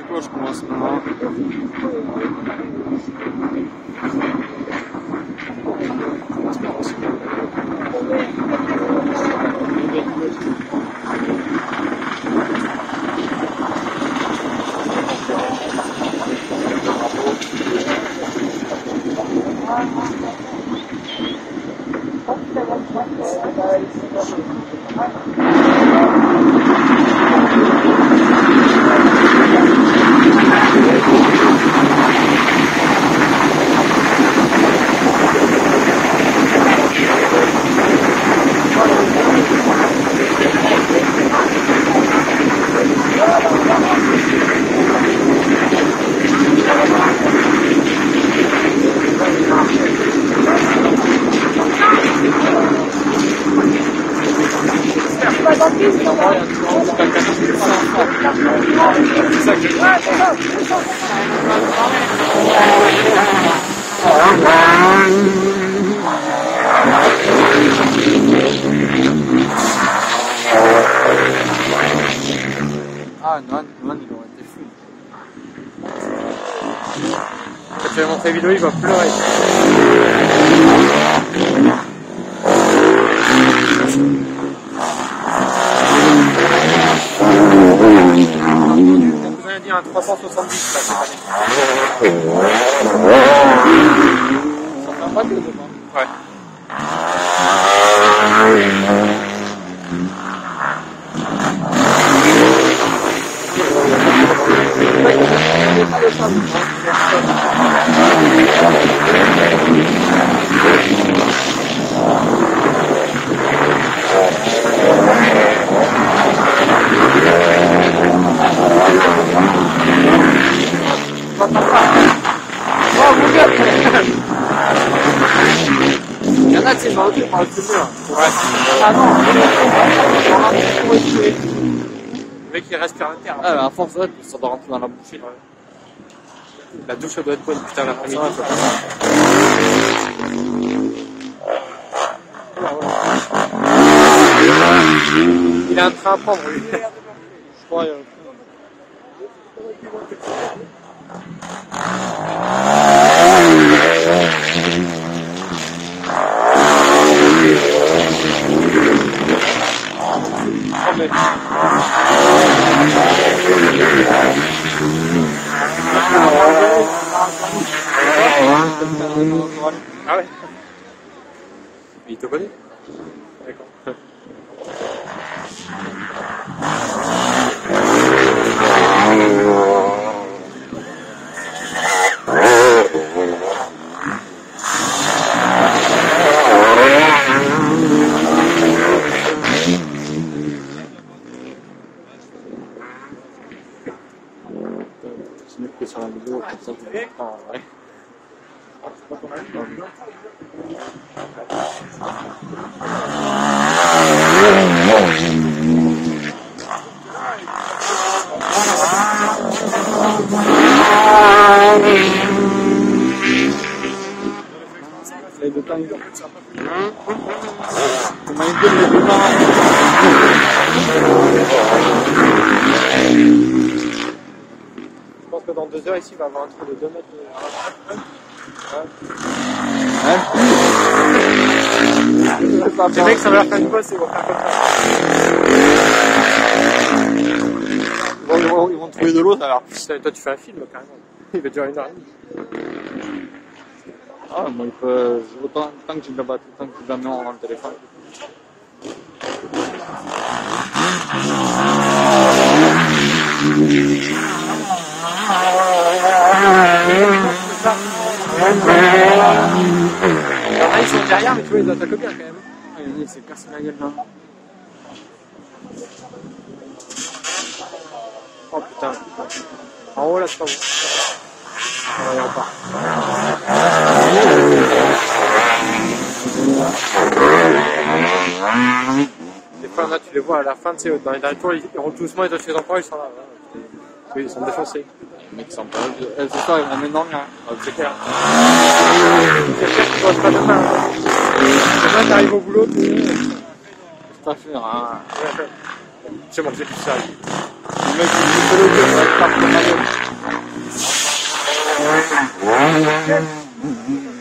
C'est quoi, je commence Ah, Noan, Noan, il aurait été fou. Quand tu vas montrer vidéo, il va pleurer. Vous avez dit un 370 là, cette année. Ça fait un pas de demain. Ouais. Force, ouais, ça doit rentrer dans la bouche. La douche elle doit être bonne putain l'après-midi. Il a un train à prendre lui. Je crois, euh, Oh, mais- Ah ouais Mais il te connaît D'accord. c'est mieux que sur la vidéo, comme ça, tu comprends, ouais. Les deux temps. Comment ils disent les deux temps Je pense que dans deux heures ici il va y avoir un trou de 2 mètres. de- Les mecs ça va leur faire une bosse et ils vont faire comme ça. Ils vont, ils vont trouver de l'eau, ça a l'air. Putain, Toi tu fais un film carrément. Il va durer une heure et demie. Que j'ai de la mémoire dans le téléphone. Il y en a ils sont derrière mais tu vois ils attaquent bien quand même. Ah, il y en a, il s'est cassé la gueule là. Oh putain. En haut là c'est pas bon. Des fois, là, tu les vois à la fin, tu sais, dans les derniers tours, ils, ils roulent doucement, ils touchent les empereurs, ils sont là. là. Oui, ils sont défoncés. Les mecs ils sont pas. Euh, ce soir, il y en a énormément. Hein. Ah, c'est clair. C'est pas demain. Demain, t'arrives au boulot, tu sais. C'est pas sûr, hein. C'est bon, j'ai plus ça. Le mec, il est solo, il va être pas pour la gueule.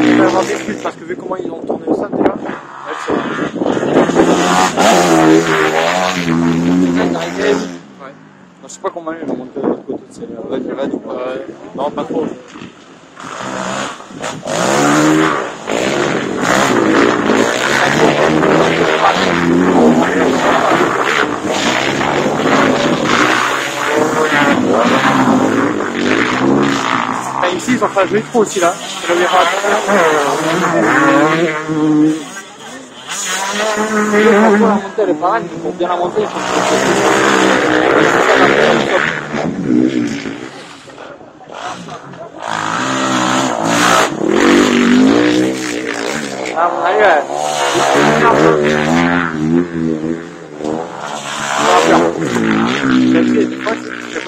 Il va y avoir des flûtes parce que vu comment ils ont tourné le stade déjà, ouais, ça va. Ouais. Je sais pas comment ils l'ont monté de l'autre côté, c'est la raid, raid ou pas. Euh, non, pas trop. Ah, ici, ils ont fait un joli trou aussi là. C'est là où il y aura- Pour la montée, elle est pareille,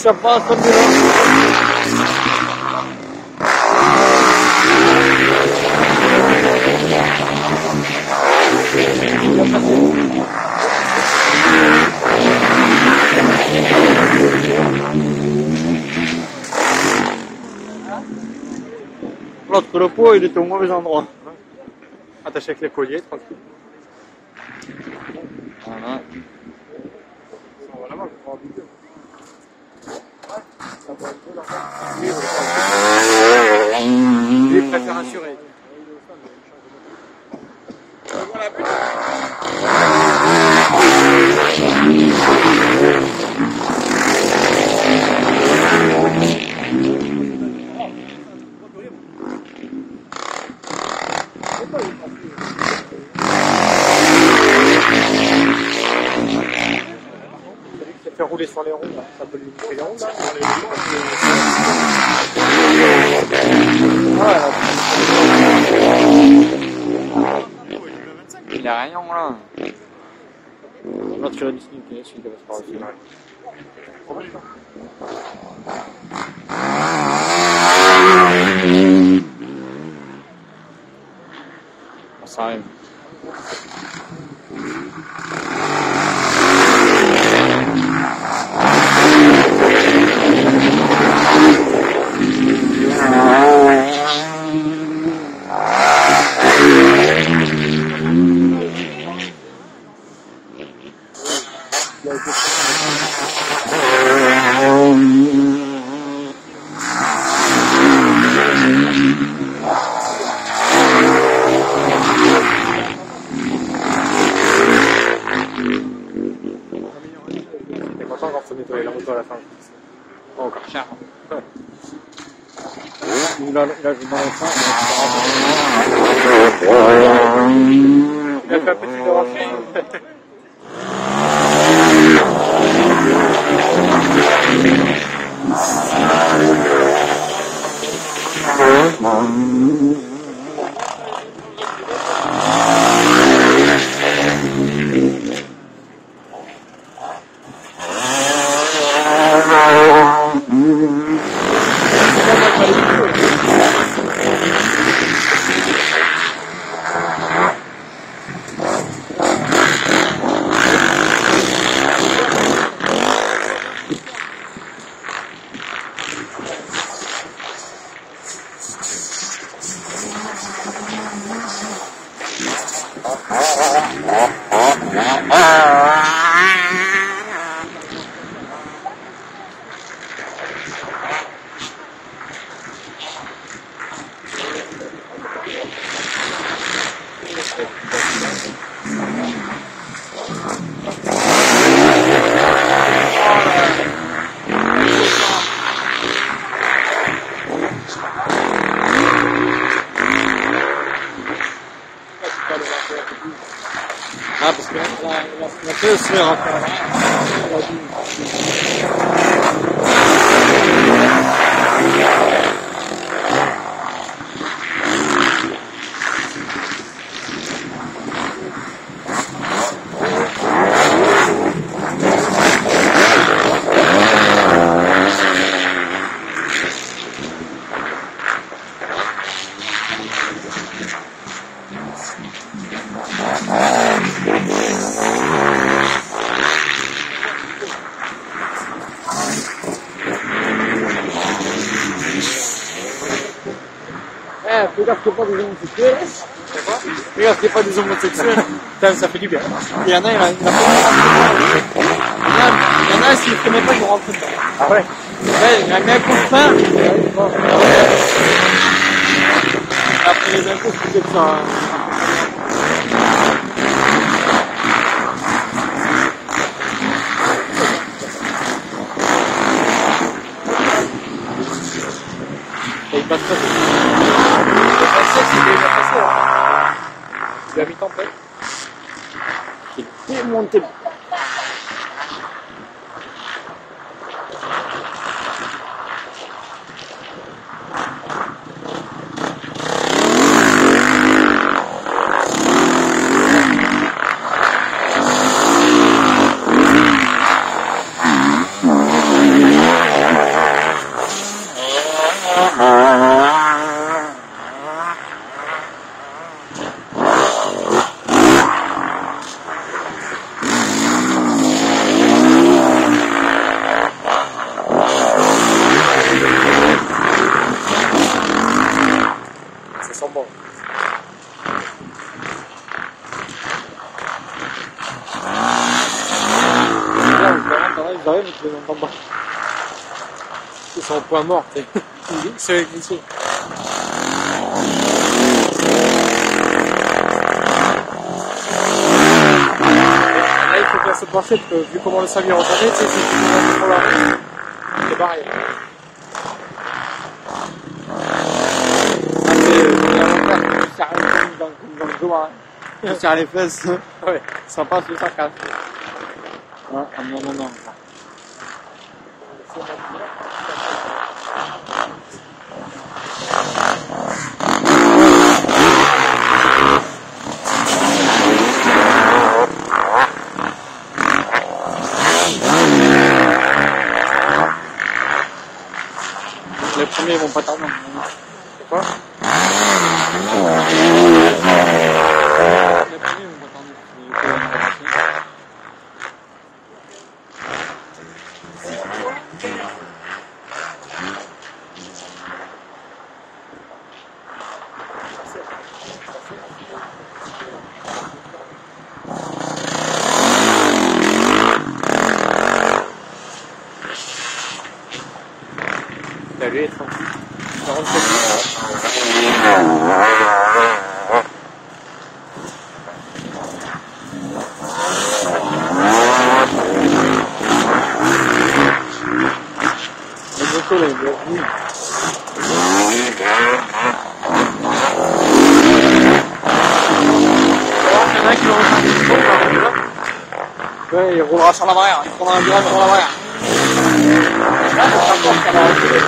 Ça. L'autre repos, il était au mauvais endroit. Attaché avec les colliers, tranquille. Voilà. On va là-bas, on va en vidéo. Lui, il préfère assurer. C'est fait rouler sur les ronds, là. ça peut lui niquer les ronds. là. Il a rien là. On va tirer du sneak celui qui va se par dessus. Ça arrive. T'es content quand faut nettoyer la moto à la fin. Pas encore cher. Il a. Il fait un petit Gaffe qu'il n'y a pas des homosexuels. Gaffe qu'il n'y a pas des homosexuels. Putain, ça fait du bien. Il y en a, il a, il a pas Il y en a, il y en a, s'ils ne connaissent pas, ils vont rentrer dedans. Ah ouais Ouais, il y a un coup de pain. Après les impôts, c'est peut-être ça. hein. Et il passe pas Il est passé, c'est déjà passé. hein. Il a mis tempête. Il est démonté. Ça sent bon. Là, ils arrivent, ils arrivent, ils te les entendent pas. Point mort. C'est. Là, il faut bien se pencher parce que vu comment le retourné, tu sais, c'est pour là. C'est c'est euh, dans, dans le dos, hein. Tu les fesses, Ouais. ça passe ou ça. Ouais, ah non, non, non. ouais, il roulera sur la barrière. Il prendra un virage sur la barrière. Là, ça fort, ça va reculer.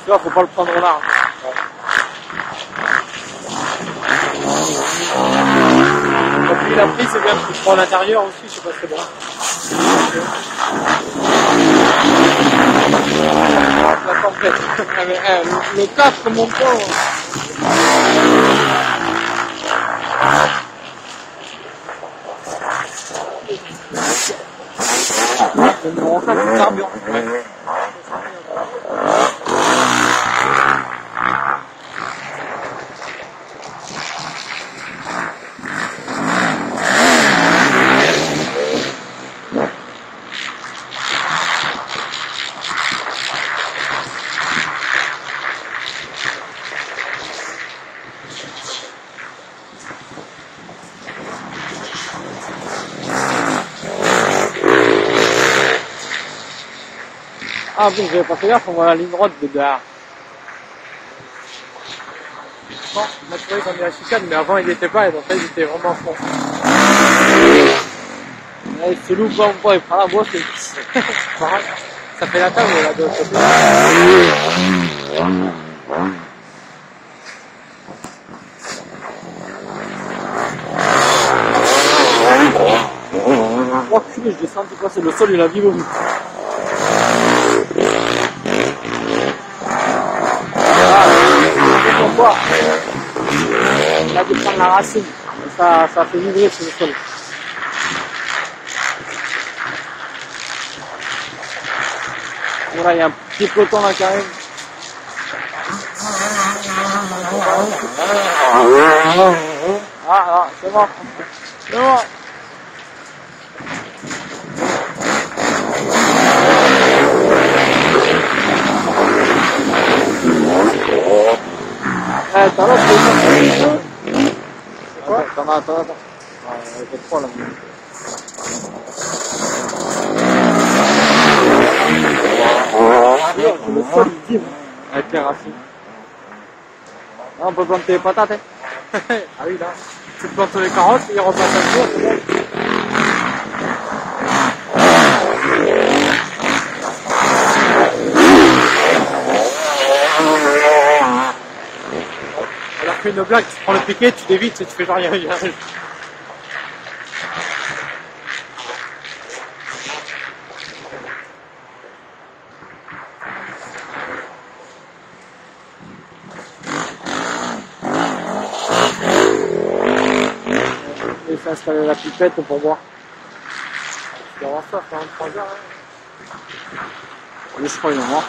Celui-là, faut pas le prendre au large. Quand il a pris, c'est bien, prends à l'intérieur aussi, je sais pas si c'est bon. La le, le casque, mon pauvre. Le numéro 4, c'est carburant. Ah bon, j'avais pas fait gaffe, on voit la ligne droite de derrière. Non, on a trouvé qu'on est mais avant il pas, et donc là il était vraiment fond. Ouais, c'est loup, pas, pas, il prend la boîte ça fait la table là de. Oh, je l'ai senti passer, le sol il a vibré. Ah, c'est ton bois. Il a dû prendre la racine. Ça, ça fait vibrer sur le sol. Voilà, il y a un petit peloton là qui arrive. Ah, ah, c'est bon. C'est bon. Eh, t'as l'autre, c'est quoi T'en as, t'en as, t'en as. Ah, il y a trois là. Le sol, il vibre avec les racines. Là, on peut planter les patates, hein. ah oui, là, tu plantes les carottes, il repasse à jour, qu'une blague, tu prends le piquet, tu dévites et tu fais genre rien. rien. Et installer la pipette pour boire. Tu vas voir ça, pendant 3 heures. Hein. Je crois, il est mort.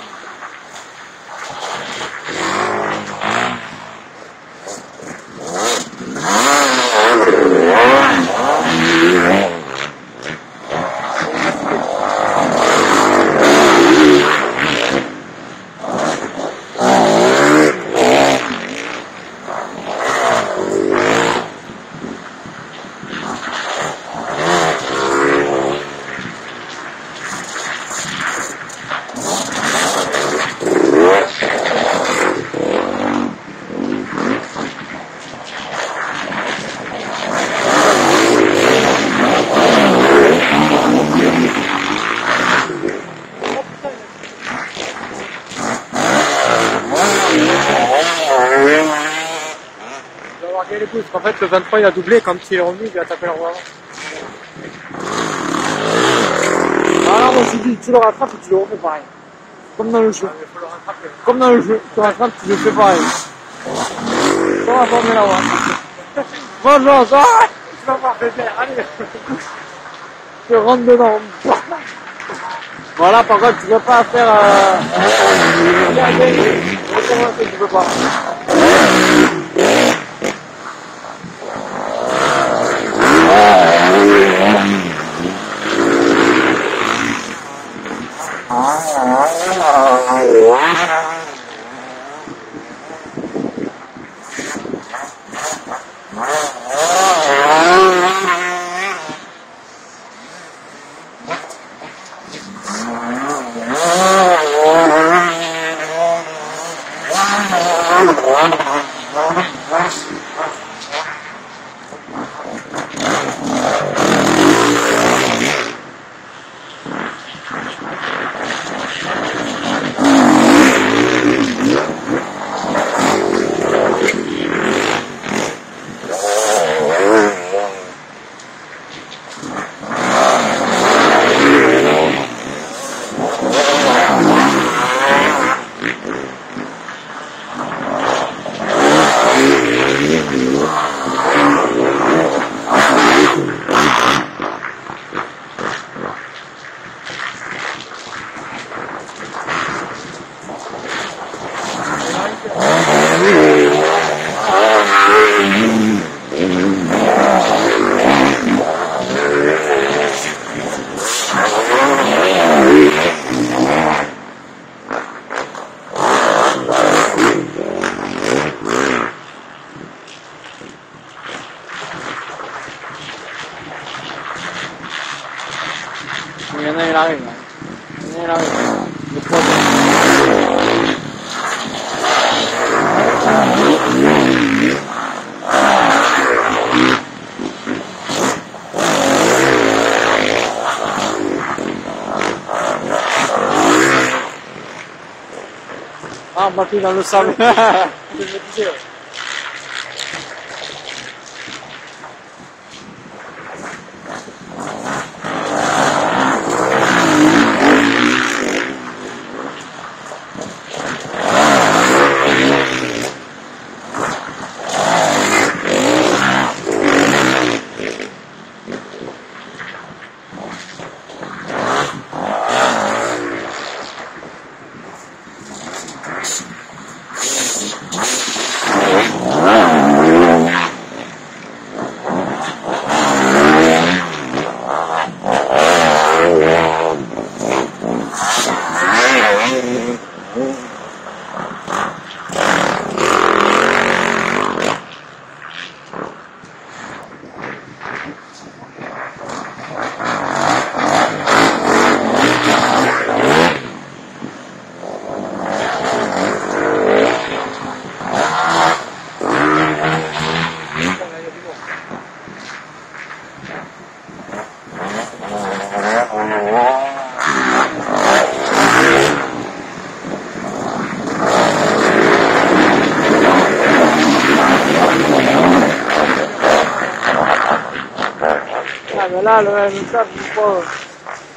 Tu vas qu'en fait, le 23, il a doublé, quand il est revenu, il a tapé le roi. Alors, moi, je dis, tu le rattrapes et tu le refais pareil. Comme dans le jeu. Le rattraper. Comme dans le jeu. Tu le rattrapes, tu le fais pareil. Ça va former la voix. Bonjour, ça va Tu vas voir, bébé, allez Tu rentres dedans. Voilà, par contre, tu peux pas faire... Euh... Tu peux pas. Ah, battu dans le sable. Je là, le, le sable, il faut...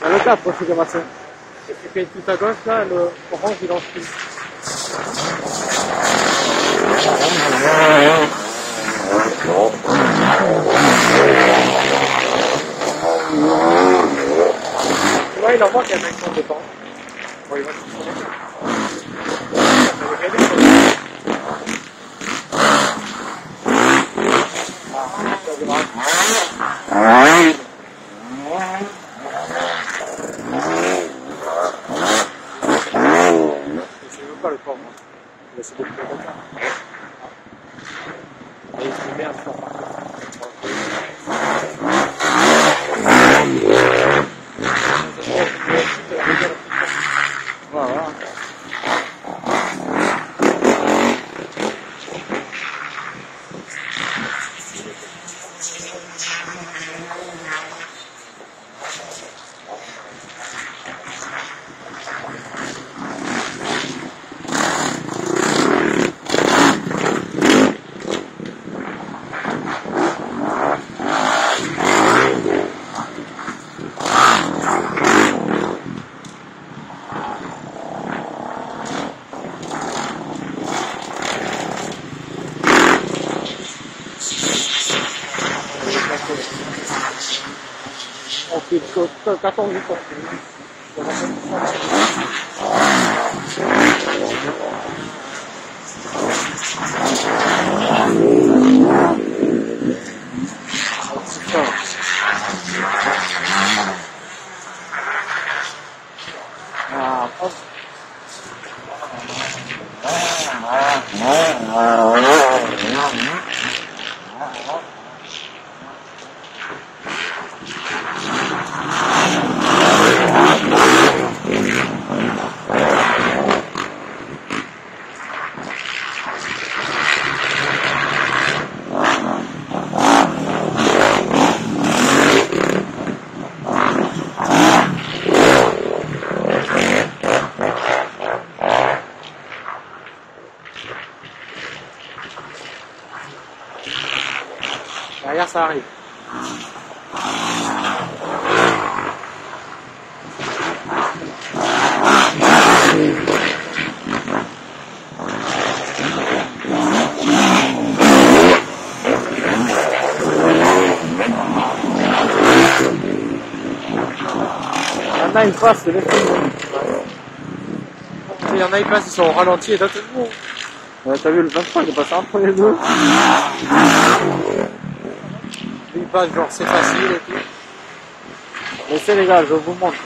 Il y a le 4 aussi qui est. Et tu fais tout à gauche, là, le orange, il en suit. Tu vois, il en voit qu'il y a va se Je veux pas le corps, moi. Mais c'est beaucoup de retard. Et il se met un peu en Voilà. On fait le 14 du temps. Ah, ça arrive. Il y en a, ils passent, tomber. Il y en a, ils passent, ils sont au ralenti et d'autres, ouh. Ouais, t'as vu le 23, il est passé entre les deux. Genre c'est facile et tout. Laissez les gars, je vous montre.